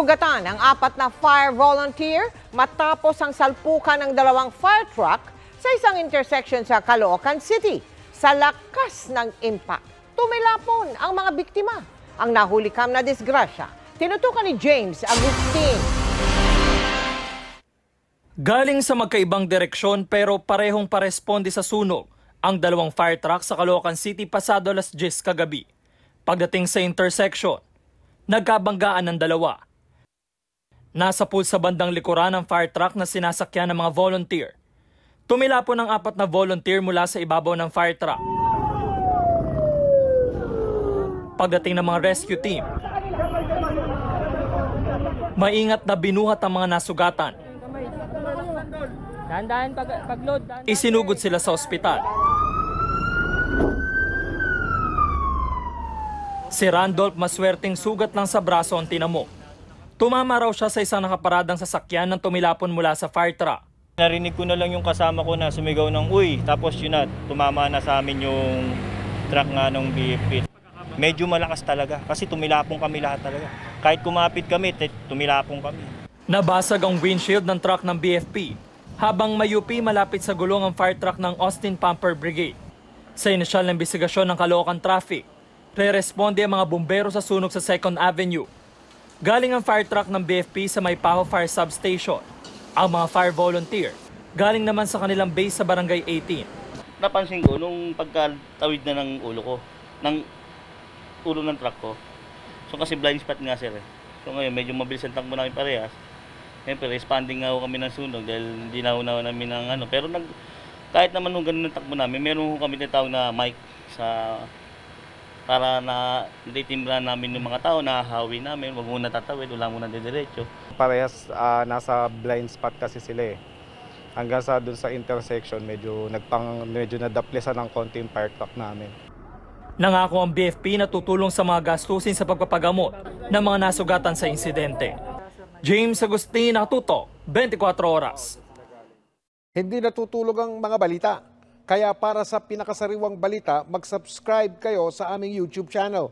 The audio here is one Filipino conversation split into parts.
Nasugatan ang apat na fire volunteer matapos ang salpukan ng dalawang fire truck sa isang intersection sa Caloocan City. Sa lakas ng impact, tumilapon ang mga biktima. Ang nahuli kam na disgrasya, tinutukan ni James Agustin. Galing sa magkaibang direksyon pero parehong paresponde sa sunog ang dalawang fire truck sa Caloocan City pasado alas 10 kagabi. Pagdating sa intersection, nagkabanggaan ng dalawa. Nasa pool sa bandang likuran ng fire truck na sinasakyan ng mga volunteer. Tumilapon ang apat na volunteer mula sa ibabaw ng fire truck. Pagdating ng mga rescue team, maingat na binuhat ang mga nasugatan. Dahan-dahan pag, pag-load. Isinugod sila sa ospital. Si Randolph maswerteng sugat lang sa braso ang tinamo. Tumama raw siya sa isang nakaparadang sasakyan nang tumilapon mula sa fire truck. Narinig ko na lang yung kasama ko na sumigaw ng uy, tapos yun na, tumama na sa amin yung truck nga ng BFP. Medyo malakas talaga kasi tumilapong kami lahat talaga. Kahit kumapit kami, tumilapong kami. Nabasag ang windshield ng truck ng BFP habang mayupi malapit sa gulong ang fire truck ng Austin Pumper Brigade. Sa inisyal na investigasyon ng Caloocan Traffic, re-responde ang mga bumbero sa sunog sa 2nd Avenue. Galing ang fire truck ng BFP sa Maypaho Fire Substation. Ang mga fire volunteer, galing naman sa kanilang base sa Barangay 18. napansin ko nung pagkatawid na ng ulo ko, ng ulo ng truck ko. So kasi blind spot nga sir eh. So ngayon medyo mabilis ang takbo namin parehas. Siyempre responding nga kami ng sunog dahil hindi na na namin ng ano. Pero nag, kahit naman nung ganun ang takbo namin, meron kami tinatawag na mic sa para na natitimbran namin yung mga tao, nahahawi namin, wag muna tatawid, wala muna didiretso. parehas ah, nasa blind spot kasi sila eh. Hanggang sa dun sa intersection, medyo nagpang medyo nadaplesan ng konti yung fire truck namin. Nangako ang BFP na tutulong sa mga gastusin sa pagpapagamot ng mga nasugatan sa insidente. James Agustin, Nakatuto, 24 Oras. Hindi natutulog ang mga balita. Kaya para sa pinakasariwang balita, mag-subscribe kayo sa aming YouTube channel.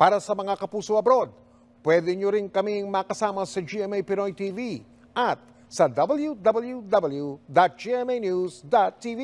Para sa mga kapuso abroad, pwede nyo rin kaming makasama sa GMA Pinoy TV at sa www.gmanews.tv.